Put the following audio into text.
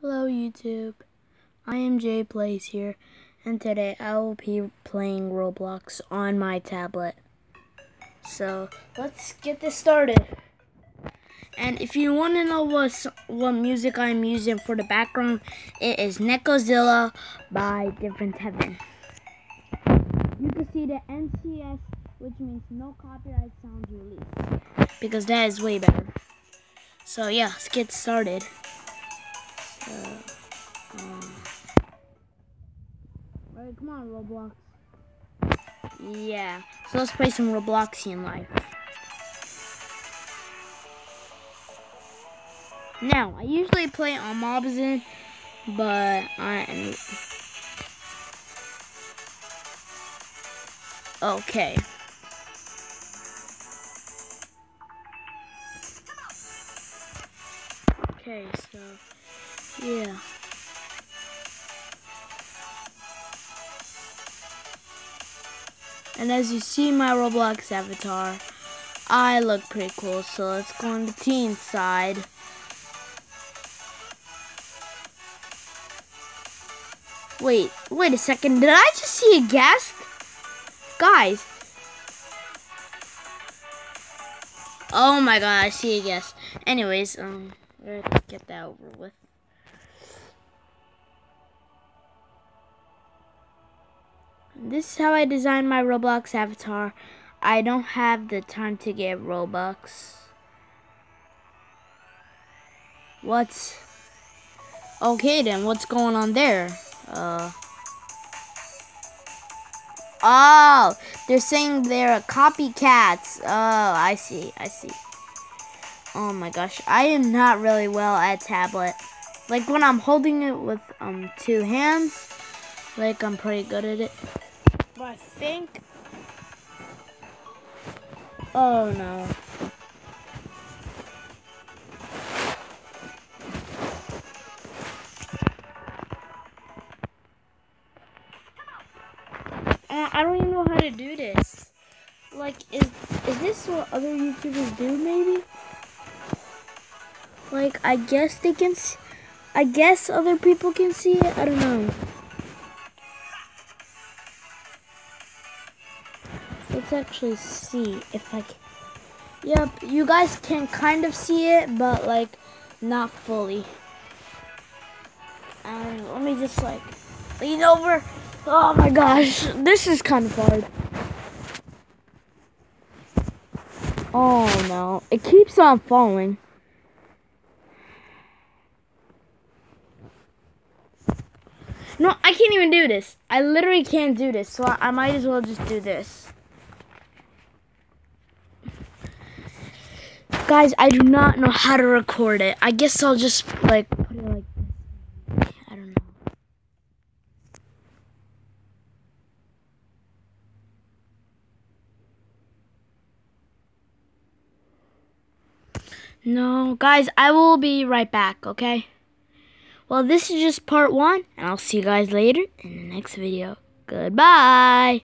Hello YouTube, I am jayplayz here, and today I will be playing Roblox on my tablet. So, let's get this started. And if you want to know what, what music I'm using for the background, it is Nekozilla by Different Heaven. You can see the NCS, which means no copyright sounds released, because that is way better. So yeah, let's get started. Alright, come on, Roblox. Yeah, so let's play some Robloxian life. Now, I usually play on Mobzin, but I Okay. Okay, so yeah. And as you see my Roblox avatar, I look pretty cool. So let's go on the teen side. Wait, wait a second. Did I just see a guest? Guys. Oh my god, I see a guest. Anyways, um, let's get that over with. This is how I designed my Roblox avatar. I don't have the time to get Robux. What's... Okay then, what's going on there? Uh... Oh, they're saying they're copycats. Oh, I see, I see. Oh my gosh, I am not really well at tablet. Like when I'm holding it with um two hands, like I'm pretty good at it. But I think, oh no. I don't even know how to do this. Like, is is this what other YouTubers do, maybe? Like, I guess they can, I guess other people can see it. I don't know. Let's actually see if I can. Yep, you guys can kind of see it, but like, not fully. And let me just like lean over. Oh my gosh, this is kind of hard. Oh no, it keeps on falling. No, I can't even do this. I literally can't do this, so I, I might as well just do this. Guys, I do not know how to record it. I guess I'll just, like, put it like this. I don't know. No, guys, I will be right back, okay? Well, this is just part one, and I'll see you guys later in the next video. Goodbye!